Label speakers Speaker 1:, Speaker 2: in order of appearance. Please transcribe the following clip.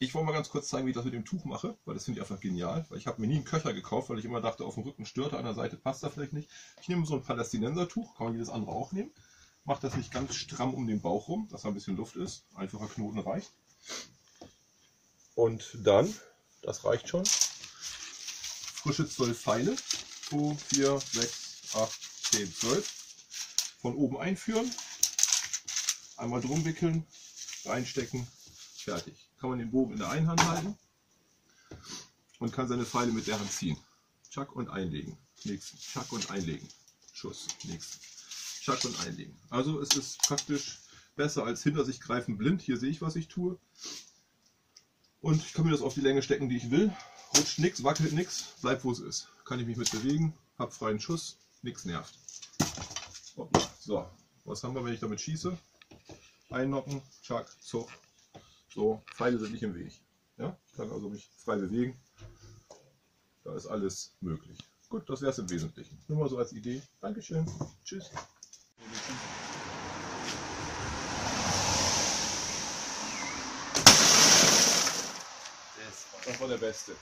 Speaker 1: Ich wollte mal ganz kurz zeigen, wie ich das mit dem Tuch mache, weil das finde ich einfach genial. Weil ich habe mir nie einen Köcher gekauft, weil ich immer dachte, auf dem Rücken stört er, an der Seite passt er vielleicht nicht. Ich nehme so ein Palästinensertuch, kann man jedes andere auch nehmen. Mache das nicht ganz stramm um den Bauch rum, dass da ein bisschen Luft ist. Einfacher Knoten reicht. Und dann, das reicht schon, frische 12 Pfeile. 2, 4, 6, 8, 10, 12. Von oben einführen, einmal drum wickeln, reinstecken, fertig. Kann man den Bogen in der einen Hand halten und kann seine Pfeile mit der Hand ziehen. Tschack und einlegen. Nächsten. Tschack und einlegen. Schuss. Nächsten. Tschack und einlegen. Also es ist praktisch besser als hinter sich greifen blind. Hier sehe ich, was ich tue. Und ich kann mir das auf die Länge stecken, die ich will. Rutscht nichts, wackelt nichts, bleibt wo es ist. Kann ich mich mit bewegen, habe freien Schuss, nichts nervt. So, was haben wir, wenn ich damit schieße? Einnocken, tschack, zuck. So, Pfeile sind nicht im Weg. Ja? Ich kann also mich frei bewegen. Da ist alles möglich. Gut, das wäre es im Wesentlichen. Nur mal so als Idee. Dankeschön. Tschüss. Das war der Beste.